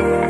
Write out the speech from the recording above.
you